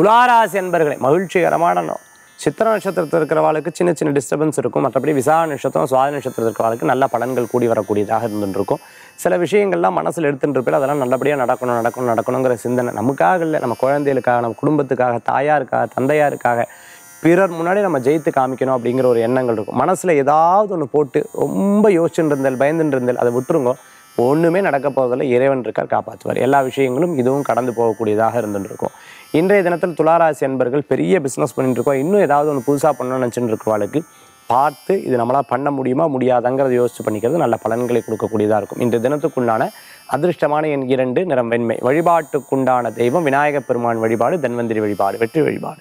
துளாராசி என்பர்களே மகிழ்ச்சிகரமான நாள். சித்திர நட்சத்திரத்தில் இருக்கிறவாளுக்கு சின்ன சின்ன டிஸ்டர்பன்ஸ் இருக்கும். மற்றபடி விசா நட்சத்திரம் சுவாதி நட்சத்திரத்தில் இருக்கிறவாளுக்கு நல்ல பலன்கள் கூடி வரக்கூடியதாக இருந்துருக்கும். சில விஷயங்கள்லாம் மனசில் எடுத்துட்டு இருப்பேன் அதெல்லாம் நல்லபடியாக நடக்கணும் நடக்கணும் நடக்கணுங்கிற சிந்தனை நமக்காக இல்லை. நம்ம குழந்தைகளுக்காக நம்ம குடும்பத்துக்காக தாயாருக்காக தந்தையாருக்காக பிறர் முன்னாடி நம்ம ஜெயித்து காமிக்கணும் அப்படிங்கிற ஒரு எண்ணங்கள் இருக்கும். மனசில் ஏதாவது ஒன்று போட்டு ரொம்ப யோசிச்சுட்டு இருந்தல் பயந்துட்டு இருந்தால் அதை விட்டுருங்க. ஒன்றுமே நடக்க போவதில்லை. இறைவன் இருக்கார் காப்பாற்றுவார். எல்லா விஷயங்களும் இதுவும் கடந்து போகக்கூடியதாக இருந்துட்டு இருக்கும் இன்றைய தினத்தில் துளாராசி அன்பர்கள் பெரிய பிஸ்னஸ் பண்ணிட்டு இருக்கோம் இன்னும் ஏதாவது ஒன்று புதுசாக பண்ணணும்னு நினச்சிட்டு இருக்கிறவாளுக்கு பார்த்து இது நம்மளால் பண்ண முடியுமா முடியாதாங்கிறத யோசித்து பண்ணிக்கிறது நல்ல பலன்களை கொடுக்கக்கூடியதாக இருக்கும். இன்றைய தினத்துக்குண்டான அதிர்ஷ்டமான என் இரண்டு நிறம் வெண்மை. வழிபாட்டுக்குண்டான தெய்வம் விநாயகப் பெருமான் வழிபாடு தன்வந்திரி வழிபாடு வெற்றி வழிபாடு.